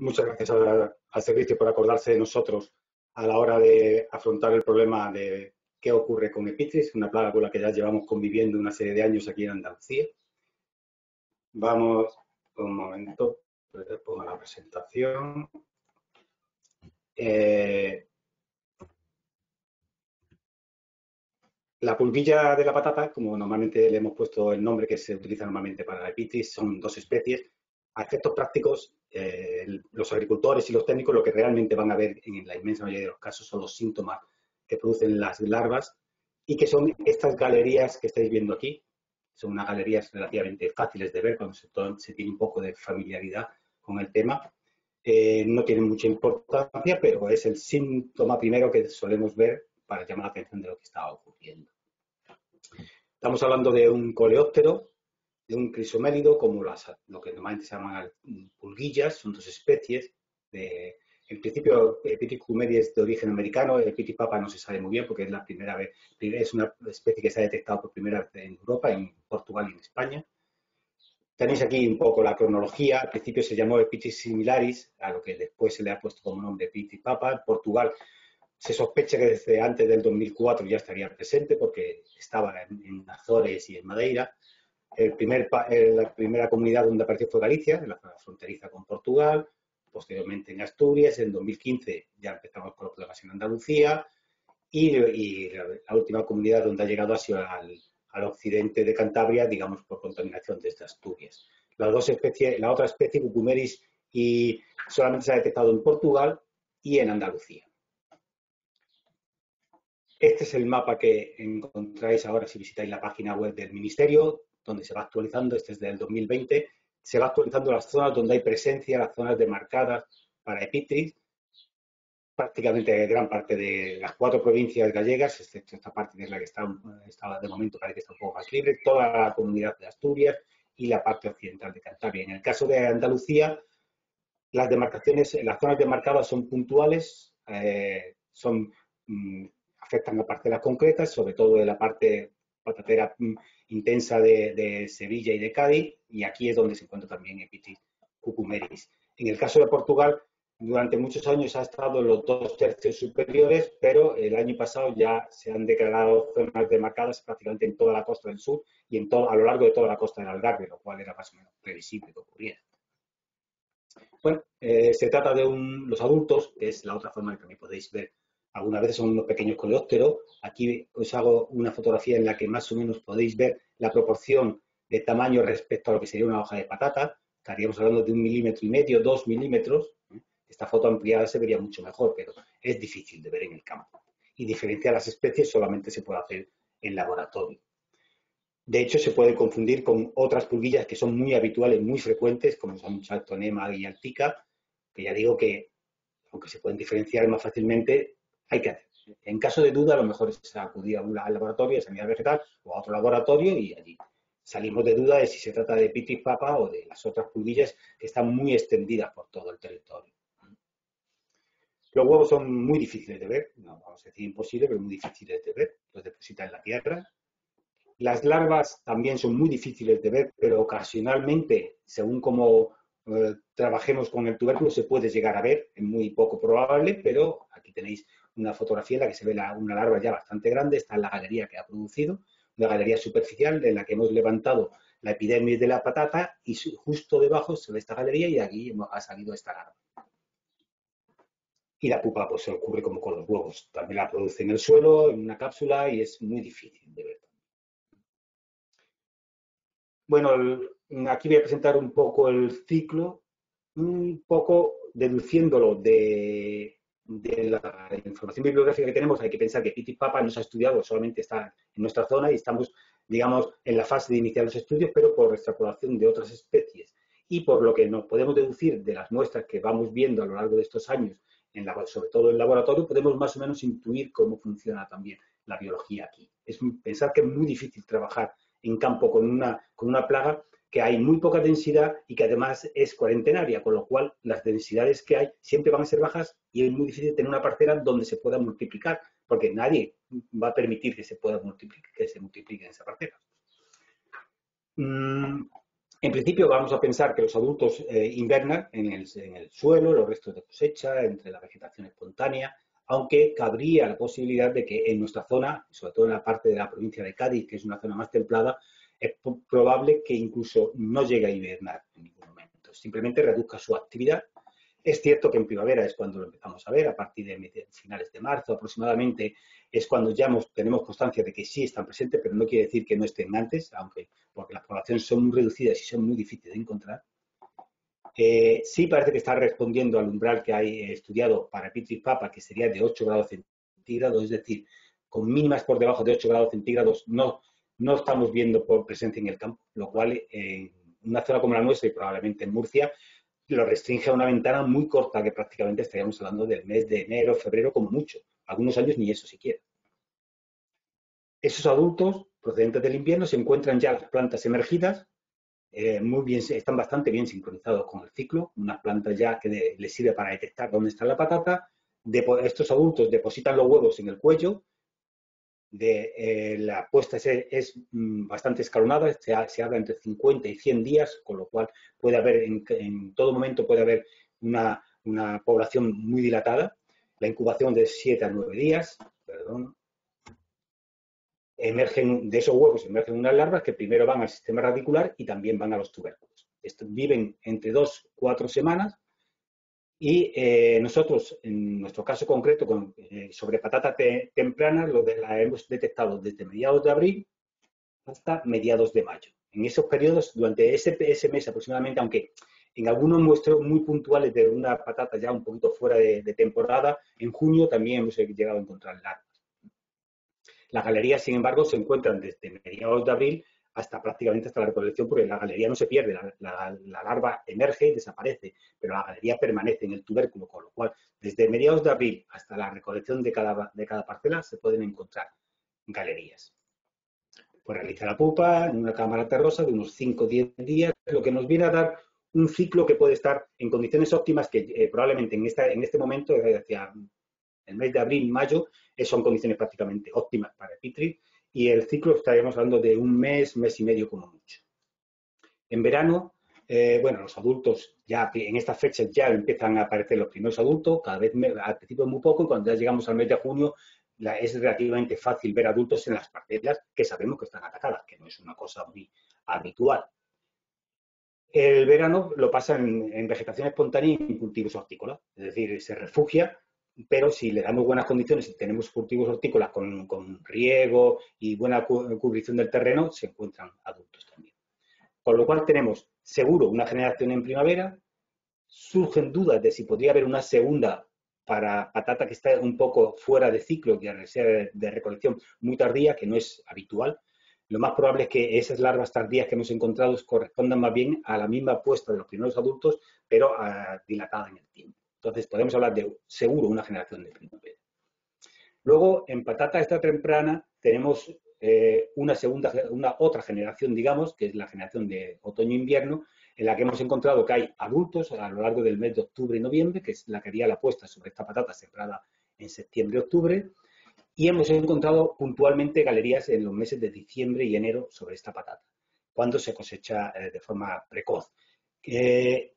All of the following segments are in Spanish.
muchas gracias al servicio por acordarse de nosotros a la hora de afrontar el problema de qué ocurre con Epitris, una plaga con la que ya llevamos conviviendo una serie de años aquí en Andalucía. Vamos, un momento, pongo la presentación. Eh, la pulguilla de la patata, como normalmente le hemos puesto el nombre que se utiliza normalmente para la Epitris, son dos especies. A efectos prácticos, eh, los agricultores y los técnicos lo que realmente van a ver en la inmensa mayoría de los casos son los síntomas que producen las larvas y que son estas galerías que estáis viendo aquí. Son unas galerías relativamente fáciles de ver cuando se, tiene un poco de familiaridad con el tema. Eh, no tienen mucha importancia, pero es el síntoma primero que solemos ver para llamar la atención de lo que está ocurriendo. Estamos hablando de un coleóptero de un crisomélido, como las, lo que normalmente se llaman pulguillas, son dos especies. De, en principio, Epitis es de origen americano, Epitis papa no se sabe muy bien porque es la primera vez, es una especie que se ha detectado por primera vez en Europa, en Portugal y en España. Tenéis aquí un poco la cronología. Al principio se llamó Epitis similaris, a lo que después se le ha puesto como nombre Epitis papa. En Portugal se sospecha que desde antes del 2004 ya estaría presente porque estaba en, en Azores y en Madeira. El primer, la primera comunidad donde apareció fue Galicia, en la fronteriza con Portugal, posteriormente en Asturias, en 2015 ya empezamos con los problemas en Andalucía y, la, última comunidad donde ha llegado ha sido al, occidente de Cantabria, digamos por contaminación desde Asturias. Las dos especies, la otra especie, Cucumeris, y solamente se ha detectado en Portugal y en Andalucía. Este es el mapa que encontráis ahora si visitáis la página web del Ministerio donde se va actualizando, este es del 2020, se va actualizando las zonas donde hay presencia, las zonas demarcadas para Epitris, prácticamente gran parte de las cuatro provincias gallegas, excepto esta parte que es la que está, de momento parece que está un poco más libre, toda la comunidad de Asturias y la parte occidental de Cantabria. En el caso de Andalucía, las demarcaciones, las zonas demarcadas son puntuales, eh, son, mm, afectan a parcelas concretas, sobre todo de la parte patatera mm, intensa de, Sevilla y de Cádiz, y aquí es donde se encuentra también Epitis cucumeris. En el caso de Portugal, durante muchos años ha estado en los dos tercios superiores, pero el año pasado ya se han declarado zonas demarcadas prácticamente en toda la costa del sur y en todo, a lo largo de toda la costa del Algarve, lo cual era más o menos previsible que ocurriera. Bueno, eh, se trata de los adultos, que es la otra forma en que también podéis ver algunas veces son unos pequeños coleópteros. Aquí os hago una fotografía en la que más o menos podéis ver la proporción de tamaño respecto a lo que sería una hoja de patata. Estaríamos hablando de un milímetro y medio, dos milímetros. Esta foto ampliada se vería mucho mejor, pero es difícil de ver en el campo. Y diferenciar las especies solamente se puede hacer en laboratorio. De hecho, se puede confundir con otras pulguillas que son muy habituales, muy frecuentes, como son Chaltonema y Altica, que ya digo que, aunque se pueden diferenciar más fácilmente, hay que hacer. En caso de duda, a lo mejor es acudir a un laboratorio de sanidad vegetal o a otro laboratorio y allí salimos de duda de si se trata de pitis papa o de las otras pulguillas que están muy extendidas por todo el territorio. Los huevos son muy difíciles de ver, no vamos a decir imposible, pero muy difíciles de ver, los depositan en la tierra. Las larvas también son muy difíciles de ver, pero ocasionalmente, según cómo eh, trabajemos con el tubérculo, se puede llegar a ver, es muy poco probable, pero aquí tenéis una fotografía en la que se ve una larva ya bastante grande, está en la galería que ha producido, una galería superficial en la que hemos levantado la epidermis de la patata y justo debajo se ve esta galería y aquí ha salido esta larva. Y la pupa pues ocurre como con los huevos, también la produce en el suelo, en una cápsula y es muy difícil de ver. Bueno, aquí voy a presentar un poco el ciclo, un poco deduciéndolo de de la información bibliográfica que tenemos, hay que pensar que Pitis papa no se ha estudiado, solamente está en nuestra zona y estamos, digamos, en la fase de iniciar los estudios, pero por extrapolación de otras especies. Y por lo que nos podemos deducir de las muestras que vamos viendo a lo largo de estos años, sobre todo en el laboratorio, podemos más o menos intuir cómo funciona también la biología aquí. Es pensar que es muy difícil trabajar en campo con una, con una plaga que hay muy poca densidad y que además es cuarentenaria, con lo cual las densidades que hay siempre van a ser bajas y es muy difícil tener una parcela donde se pueda multiplicar, porque nadie va a permitir que se pueda que se multiplique en esa parcela. Mm, En principio vamos a pensar que los adultos eh, invernan en el, suelo, los restos de cosecha, entre la vegetación espontánea, aunque cabría la posibilidad de que en nuestra zona, sobre todo en la parte de la provincia de Cádiz, que es una zona más templada, es probable que incluso no llegue a hibernar en ningún momento, simplemente reduzca su actividad es cierto que en primavera es cuando lo empezamos a ver, a partir de finales de marzo aproximadamente, es cuando ya tenemos constancia de que sí están presentes, pero no quiere decir que no estén antes, aunque porque las poblaciones son muy reducidas y son muy difíciles de encontrar. Eh, sí parece que está respondiendo al umbral que hay estudiado para Pitris Papa, que sería de 8 grados centígrados, es decir, con mínimas por debajo de 8 grados centígrados no, no estamos viendo por presencia en el campo, lo cual en una zona como la nuestra y probablemente en Murcia lo restringe a una ventana muy corta, que prácticamente estaríamos hablando del mes de enero, febrero, como mucho. Algunos años ni eso siquiera. Esos adultos procedentes del invierno se encuentran ya las plantas emergidas, eh, muy bien, están bastante bien sincronizados con el ciclo, unas plantas ya que les sirve para detectar dónde está la patata. estos adultos depositan los huevos en el cuello, de, eh, la puesta es, mm, bastante escalonada, se, habla entre 50 y 100 días, con lo cual puede haber, en, todo momento puede haber una, población muy dilatada. La incubación de 7 a 9 días, perdón. Emergen, de esos huevos emergen unas larvas que primero van al sistema radicular y también van a los tubérculos. viven entre 2 4 semanas y eh, nosotros, en nuestro caso concreto, con, eh, sobre patata temprana, lo de la hemos detectado desde mediados de abril hasta mediados de mayo. En esos periodos, durante ese, ese mes aproximadamente, aunque en algunos muestros muy puntuales de una patata ya un poquito fuera de, de temporada, en junio también hemos llegado a encontrar larvas. Las galerías, sin embargo, se encuentran desde mediados de abril hasta prácticamente hasta la recolección, porque la galería no se pierde, la, larva emerge y desaparece, pero la galería permanece en el tubérculo, con lo cual desde mediados de abril hasta la recolección de cada, de cada parcela se pueden encontrar galerías. Pues realiza la pupa en una cámara terrosa de unos 5 o 10 días, lo que nos viene a dar un ciclo que puede estar en condiciones óptimas que eh, probablemente en, esta, en este momento, hacia el mes de abril, mayo, eh, son condiciones prácticamente óptimas para el pitri y el ciclo estaríamos hablando de un mes, mes y medio como mucho. En verano, eh, bueno, los adultos ya en estas fechas ya empiezan a aparecer los primeros adultos, cada vez al principio muy poco y cuando ya llegamos al mes de junio es relativamente fácil ver adultos en las parcelas que sabemos que están atacadas, que no es una cosa muy habitual. El verano lo pasa en, en vegetación espontánea y en cultivos hortícolas, es decir, se refugia pero si le damos buenas condiciones y tenemos cultivos hortícolas con, riego y buena cubrición del terreno, se encuentran adultos también. Con lo cual tenemos seguro una generación en primavera, surgen dudas de si podría haber una segunda para patata que está un poco fuera de ciclo, que sea de recolección muy tardía, que no es habitual. Lo más probable es que esas larvas tardías que hemos encontrado correspondan más bien a la misma puesta de los primeros adultos, pero ah, dilatada en el tiempo. Entonces, podemos hablar de seguro una generación de primavera. Luego, en patata esta temprana, tenemos eh, una segunda, una otra generación, digamos, que es la generación de otoño-invierno, en la que hemos encontrado que hay adultos a lo largo del mes de octubre y noviembre, que es la que haría la puesta sobre esta patata sembrada en septiembre-octubre, y hemos encontrado puntualmente galerías en los meses de diciembre y enero sobre esta patata, cuando se cosecha eh, de forma precoz. Eh,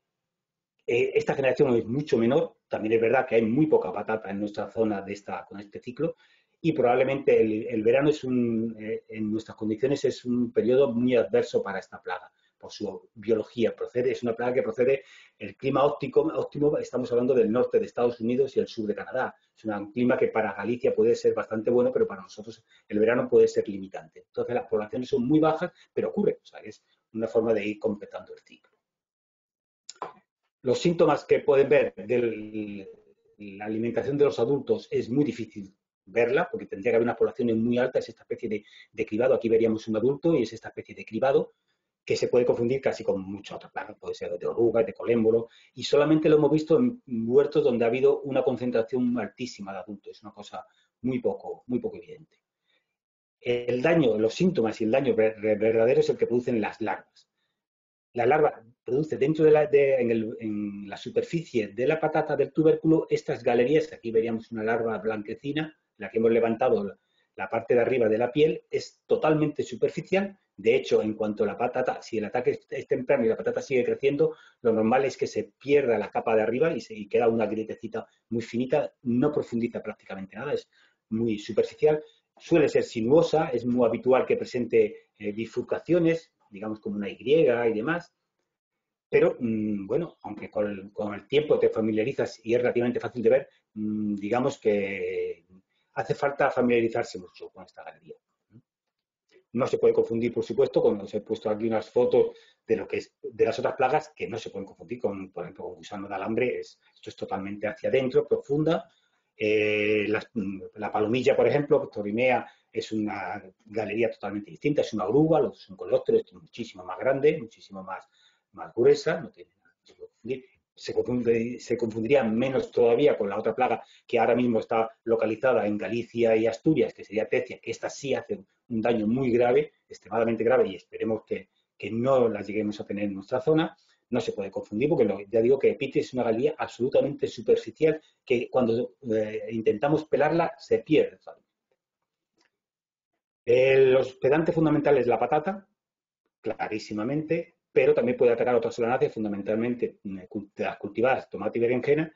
eh, esta generación es mucho menor, también es verdad que hay muy poca patata en nuestra zona de esta, con este ciclo y probablemente el, verano es un, eh, en nuestras condiciones es un periodo muy adverso para esta plaga por su biología. Procede, es una plaga que procede, el clima óptico, óptimo, estamos hablando del norte de Estados Unidos y el sur de Canadá. Es un clima que para Galicia puede ser bastante bueno, pero para nosotros el verano puede ser limitante. Entonces las poblaciones son muy bajas, pero ocurre. O sea, es una forma de ir completando el ciclo. Los síntomas que pueden ver de la alimentación de los adultos es muy difícil verla, porque tendría que haber una población muy alta, es esta especie de, cribado. Aquí veríamos un adulto y es esta especie de cribado que se puede confundir casi con muchas otras plagas, puede ser de orugas, de colémbolo, y solamente lo hemos visto en huertos donde ha habido una concentración altísima de adultos, es una cosa muy poco, muy poco evidente. El daño, los síntomas y el daño verdadero es el que producen las larvas la larva produce dentro de la, en, la superficie de la patata del tubérculo estas galerías, aquí veríamos una larva blanquecina, la que hemos levantado la, parte de arriba de la piel, es totalmente superficial, De hecho, en cuanto a la patata, si el ataque es temprano y la patata sigue creciendo, lo normal es que se pierda la capa de arriba y, se, queda una grietecita muy finita, no profundiza prácticamente nada, es muy superficial, suele ser sinuosa, es muy habitual que presente eh, bifurcaciones, digamos como una Y y demás, pero mm, bueno, aunque con, el tiempo te familiarizas y es relativamente fácil de ver, mm, digamos que hace falta familiarizarse mucho con esta galería. No se puede confundir, por supuesto, con os he puesto aquí unas fotos de lo que es de las otras plagas que no se pueden confundir con, por ejemplo, con gusano de alambre. Es, esto es totalmente hacia adentro, profunda. Eh, la, palomilla, por ejemplo, Torimea, es una galería totalmente distinta, es una oruga, los son coleópteros, es muchísimo más grande, muchísimo más, gruesa, no tiene nada que confundir se, confundiría menos todavía con la otra plaga que ahora mismo está localizada en Galicia y Asturias, que sería Tecia, que esta sí hace un daño muy grave, extremadamente grave, y esperemos que, no la lleguemos a tener en nuestra zona. No se puede confundir porque ya digo que Epitis es una galería absolutamente superficial que cuando eh, intentamos pelarla se pierde. El hospedante fundamental es la patata, clarísimamente pero también puede atacar otras solanáceas, fundamentalmente mm, de las cultivadas, tomate y berenjena.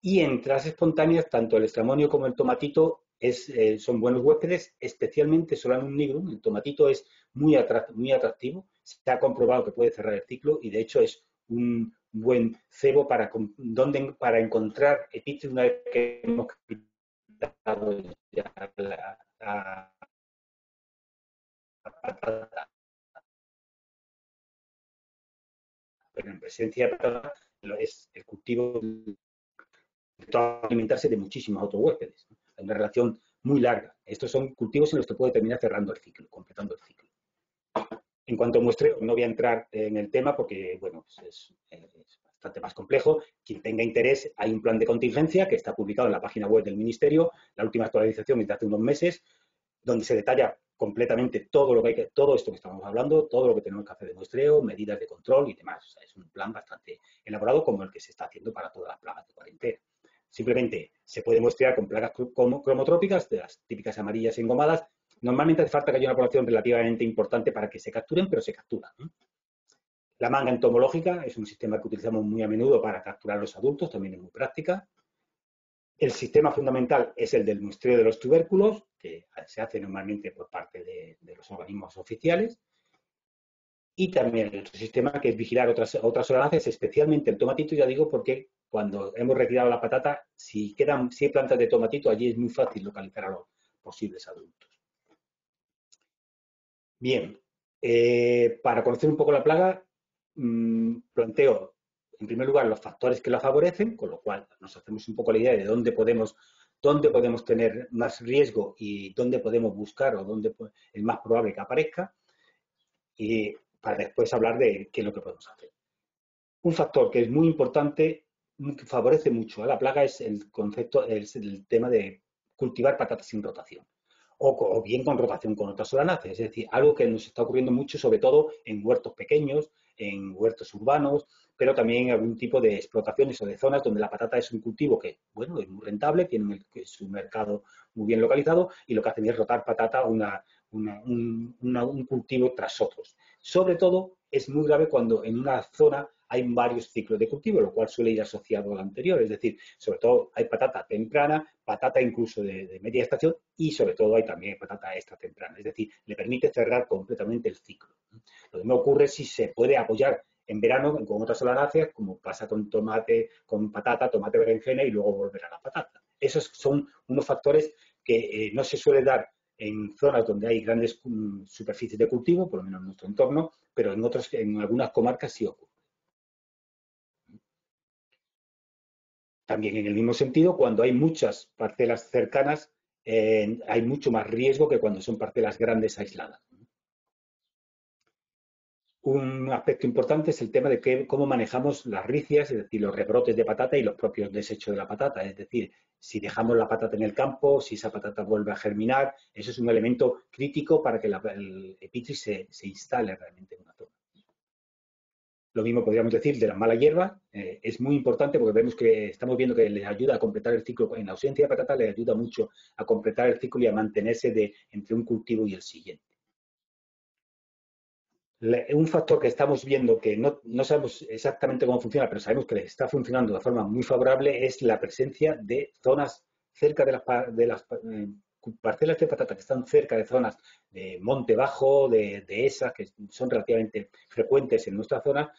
Y en tras espontáneas, tanto el estramonio como el tomatito eh, son buenos huéspedes, especialmente Solanum nigrum. El tomatito es muy, muy atractivo, se ha comprobado que puede cerrar el ciclo y de hecho es un buen cebo para, donde, para encontrar epítetos una vez que hemos quitado ya la, en presencia de patata es el cultivo de alimentarse de muchísimos otros huéspedes. Hay una relación muy larga. Estos son cultivos en los que puede terminar cerrando el ciclo, completando el ciclo. En cuanto a muestreo, no voy a entrar en el tema porque, bueno, pues es, es, bastante más complejo. Quien tenga interés, hay un plan de contingencia que está publicado en la página web del Ministerio. La última actualización es de hace unos meses, donde se detalla completamente todo lo que hay que, todo esto que estamos hablando, todo lo que tenemos que hacer de muestreo, medidas de control y demás. es un plan bastante elaborado como el que se está haciendo para todas las plagas de cuarentena. Simplemente se puede muestrear con plagas cromotrópicas, de las típicas amarillas engomadas. Normalmente hace falta que haya una población relativamente importante para que se capturen, pero se capturan. La manga entomológica es un sistema que utilizamos muy a menudo para capturar los adultos, también es muy práctica. El sistema fundamental es el del muestreo de los tubérculos, que se hace normalmente por parte de, los organismos oficiales. Y también el sistema que es vigilar otras, otras especialmente el tomatito, ya digo, porque cuando hemos retirado la patata, si quedan si plantas de tomatito, allí es muy fácil localizar a los posibles adultos. Bien, eh, para conocer un poco la plaga, mm, planteo en primer lugar, los factores que la favorecen, con lo cual nos hacemos un poco la idea de dónde podemos, dónde podemos tener más riesgo y dónde podemos buscar o dónde es más probable que aparezca, y para después hablar de qué es lo que podemos hacer. Un factor que es muy importante, que favorece mucho a la plaga, es el concepto, el tema de cultivar patatas sin rotación. O, o, bien con rotación con otras solanáceas, es decir, algo que nos está ocurriendo mucho, sobre todo en huertos pequeños, en huertos urbanos, pero también algún tipo de explotaciones o de zonas donde la patata es un cultivo que, bueno, es muy rentable, tiene su mercado muy bien localizado y lo que hacen es rotar patata una, un, cultivo tras otros. Sobre todo, es muy grave cuando en una zona hay varios ciclos de cultivo, lo cual suele ir asociado al anterior. Es decir, sobre todo hay patata temprana, patata incluso de, media estación y sobre todo hay también patata extra temprana. Es decir, le permite cerrar completamente el ciclo. Lo mismo ocurre si se puede apoyar en verano con otras solanáceas, como pasa con tomate, con patata, tomate berenjena y luego volver a la patata. Esos son unos factores que eh, no se suele dar en zonas donde hay grandes mm, superficies de cultivo, por lo menos en nuestro entorno, pero en otros, en algunas comarcas sí ocurre. También en el mismo sentido, cuando hay muchas parcelas cercanas, hay mucho más riesgo que cuando son parcelas grandes aisladas. Un aspecto importante es el tema de cómo manejamos las ricias, es decir, los rebrotes de patata y los propios desechos de la patata. Es decir, si dejamos la patata en el campo, si esa patata vuelve a germinar, eso es un elemento crítico para que el epitris se, instale realmente en una zona. Lo mismo podríamos decir de la mala hierba. Eh, es muy importante porque vemos que estamos viendo que les ayuda a completar el ciclo. En ausencia de patata les ayuda mucho a completar el ciclo y a mantenerse entre un cultivo y el siguiente. un factor que estamos viendo que no, sabemos exactamente cómo funciona, pero sabemos que está funcionando de forma muy favorable, es la presencia de zonas cerca de las, de eh, parcelas de patata que están cerca de zonas de monte bajo, de, esas que son relativamente frecuentes en nuestra zona,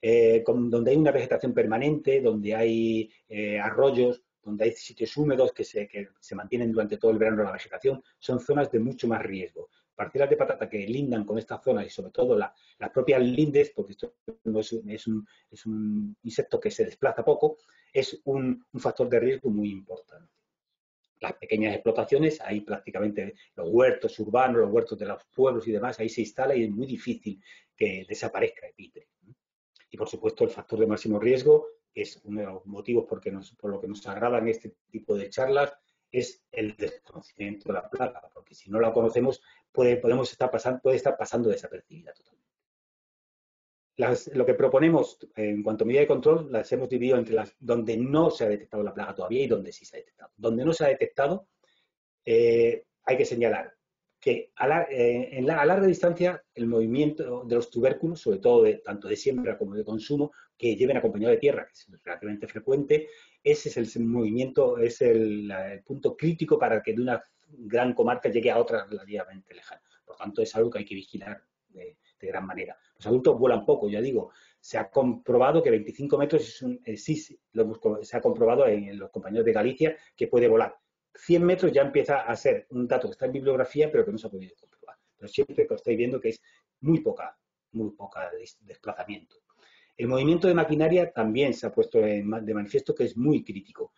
eh, donde hay una vegetación permanente, donde hay eh, arroyos, donde hay sitios húmedos que se, que se mantienen durante todo el verano la vegetación, son zonas de mucho más riesgo parcelas de patata que lindan con esta zona y sobre todo las propias lindes, porque esto es, un, insecto que se desplaza poco, es un, factor de riesgo muy importante. Las pequeñas explotaciones, ahí prácticamente los huertos urbanos, los huertos de los pueblos y demás, ahí se instala y es muy difícil que desaparezca Epitre. Y por supuesto el factor de máximo riesgo, que es uno de los motivos por, por lo que nos agradan este tipo de charlas, es el desconocimiento de la plaga, porque si no la conocemos puede, podemos estar pasando, puede estar pasando desapercibida totalmente. Lo que proponemos en cuanto a medida de control las hemos dividido entre las donde no se ha detectado la plaga todavía y donde sí se ha detectado. Donde no se ha detectado, eh, hay que señalar que a, eh, a larga distancia el movimiento de los tubérculos, sobre todo de, tanto de siembra como de consumo, que lleven acompañado de tierra, que es relativamente frecuente, ese es el movimiento, es el, punto crítico para que de una gran comarca llegue a otra relativamente lejana. Por tanto, es algo que hay que vigilar de, gran manera. Los adultos vuelan poco, ya digo, se ha comprobado que 25 metros es un, eh, sí, se ha comprobado en los compañeros de Galicia que puede volar. 100 metros ya empieza a ser un dato que está en bibliografía, pero que no se ha podido comprobar. Pero siempre que estáis viendo que es muy poca, muy poca desplazamiento. El movimiento de maquinaria también se ha puesto de manifiesto que es muy crítico.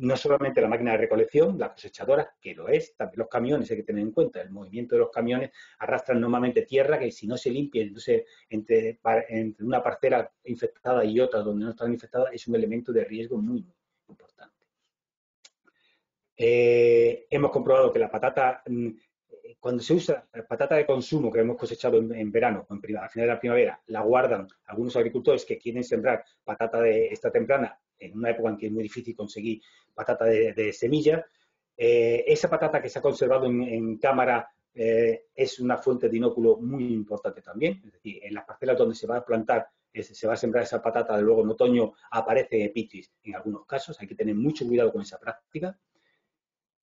No solamente la máquina de recolección, la cosechadora, que lo es, también los camiones hay que tener en cuenta. El movimiento de los camiones arrastran normalmente tierra que si no se limpia, entonces entre, entre una parcela infectada y otra donde no están infectadas, es un elemento de riesgo muy, muy importante. Eh, hemos comprobado que la patata, mm, cuando se usa patata de consumo que hemos cosechado en, verano o en, a final de la primavera, la guardan algunos agricultores que quieren sembrar patata de esta temprana en una época en que es muy difícil conseguir patata de, semilla. Eh, esa patata que se ha conservado en, cámara eh, es una fuente de inóculo muy importante también. Es decir, en las parcelas donde se va a plantar, se va a sembrar esa patata, de luego en otoño aparece epitis en algunos casos. Hay que tener mucho cuidado con esa práctica.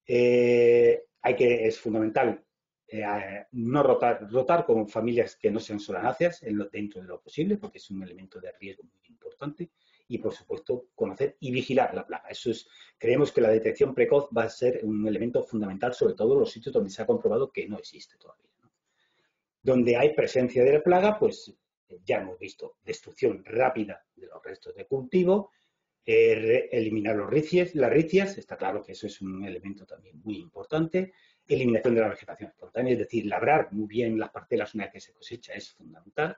Eh, hay que, es fundamental eh, no rotar, rotar con familias que no sean solanáceas dentro de lo posible, porque es un elemento de riesgo muy importante. Y, por supuesto, conocer y vigilar la plaga. Eso es, creemos que la detección precoz va a ser un elemento fundamental, sobre todo en los sitios donde se ha comprobado que no existe todavía. Donde hay presencia de la plaga, pues ya hemos visto destrucción rápida de los restos de cultivo, eh, eliminar los ricias, las ricias, está claro que eso es un elemento también muy importante, eliminación de la vegetación espontánea, es decir, labrar muy bien las parcelas una vez que se cosecha es fundamental.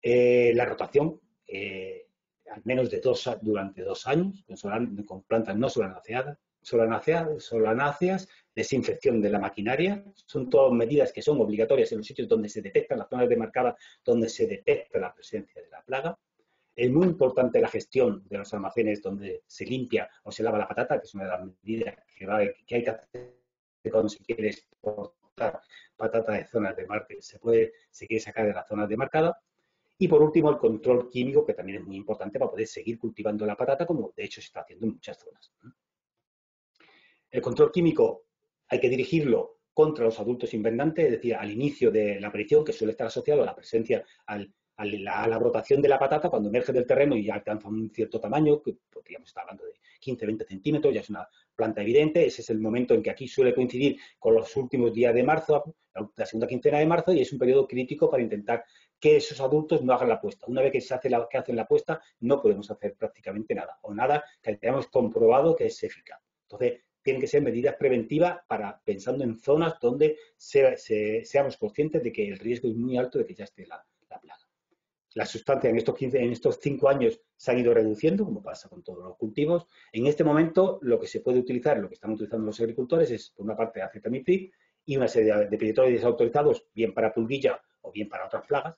Eh, la rotación, eh, al menos de dos, durante dos años, con, plantas no solanaceadas, solanaceadas, solanáceas, desinfección de la maquinaria, son todas medidas que son obligatorias en los sitios donde se detectan las zonas demarcadas, donde se detecta la presencia de la plaga. Es muy importante la gestión de los almacenes donde se limpia o se lava la patata, que es una de las medidas que, que hay que hacer cuando se quiere exportar patata de zonas de marca, se puede, se quiere sacar de las zonas demarcadas. Y por último, el control químico, que también es muy importante para poder seguir cultivando la patata, como de hecho se está haciendo en muchas zonas. El control químico hay que dirigirlo contra los adultos inventantes, es decir, al inicio de la aparición, que suele estar asociado a la presencia, al, a, la, brotación de la patata, cuando emerge del terreno y alcanza un cierto tamaño, que podríamos estar hablando de 15, 20 centímetros, ya es una planta evidente, ese es el momento en que aquí suele coincidir con los últimos días de marzo, la segunda quincena de marzo, y es un periodo crítico para intentar que esos adultos no hagan la apuesta. Una vez que se hace la, que hacen la apuesta, no podemos hacer prácticamente nada, o nada que hayamos comprobado que es eficaz. Entonces, tienen que ser medidas preventivas para pensando en zonas donde seamos conscientes de que el riesgo es muy alto de que ya esté la, la plaga. La sustancia en estos, 15, en estos cinco años se han ido reduciendo, como pasa con todos los cultivos. En este momento, lo que se puede utilizar, lo que están utilizando los agricultores, es, por una parte, acetamiprid y una serie de piridoides autorizados, bien para pulguilla o bien para otras plagas,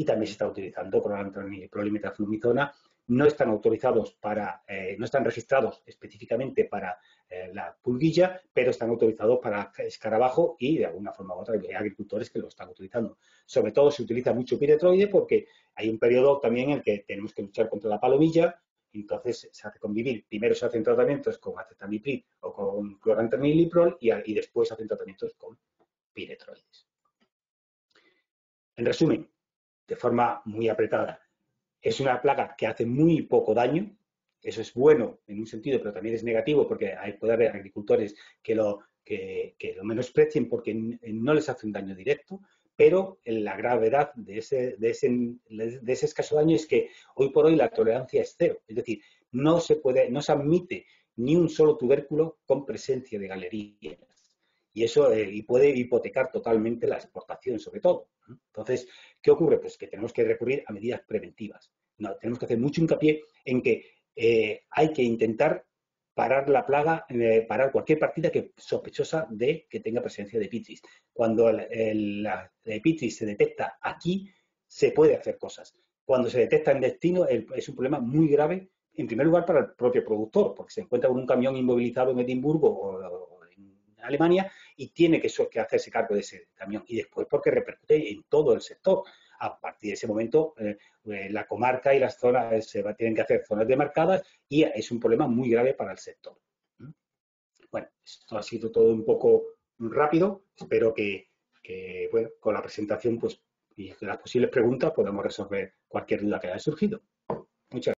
y también se está utilizando la flumizona no están autorizados para, eh, no están registrados específicamente para eh, la pulguilla, pero están autorizados para escarabajo y de alguna forma u otra hay agricultores que lo están utilizando. Sobre todo se utiliza mucho piretroide porque hay un periodo también en el que tenemos que luchar contra la palomilla, entonces se hace convivir. Primero se hacen tratamientos con acetamiprid o con clorantermiliprol y, y después se hacen tratamientos con piretroides. En resumen, de forma muy apretada, es una plaga que hace muy poco daño. Eso es bueno en un sentido, pero también es negativo porque hay, puede haber agricultores que lo, que, lo menosprecien porque no les hace un daño directo. Pero la gravedad de ese, de, ese, de ese escaso daño es que hoy por hoy la tolerancia es cero. Es decir, no se puede, no se admite ni un solo tubérculo con presencia de galerías. Y eso eh, y puede hipotecar totalmente la exportación, sobre todo. Entonces, ¿qué ocurre? Pues que tenemos que recurrir a medidas preventivas. No, tenemos que hacer mucho hincapié en que eh, hay que intentar parar la plaga, eh, parar cualquier partida que sospechosa de que tenga presencia de pitris. Cuando la pitris se detecta aquí, se puede hacer cosas. Cuando se detecta en destino, es un problema muy grave, en primer lugar para el propio productor, porque se encuentra con un camión inmovilizado en Edimburgo o, Alemania y tiene que, que hacerse cargo de ese camión. Y después porque repercute en todo el sector a partir de ese momento eh, eh, la comarca y las zonas eh, se tienen que hacer zonas demarcadas y es un problema muy grave para el sector. Bueno, esto ha sido todo un poco rápido. Espero que, con la presentación pues, y las posibles preguntas podamos resolver cualquier duda que haya surgido. Muchas gracias.